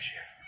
next year.